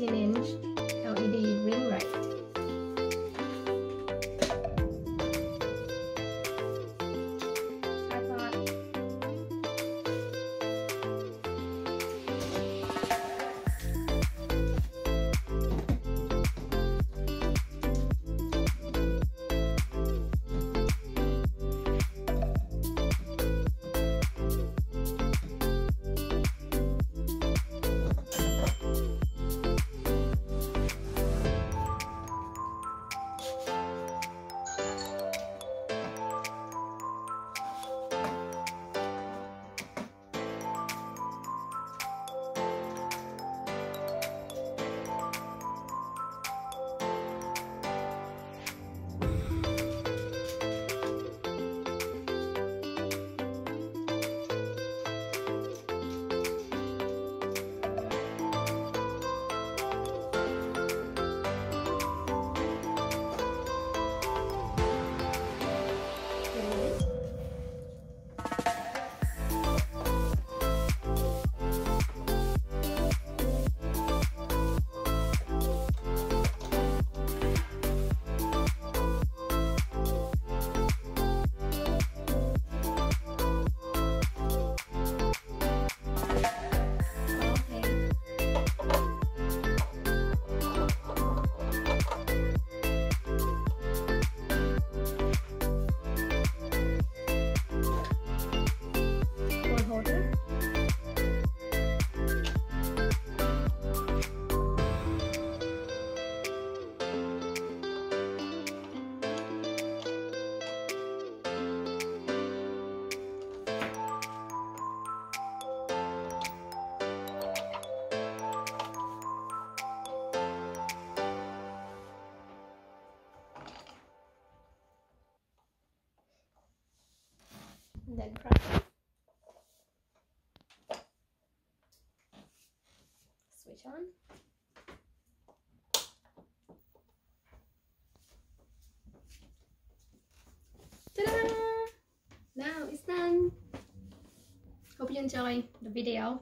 18 inch LED ring light. And then front. Switch on. Now it's done. Hope you enjoy the video.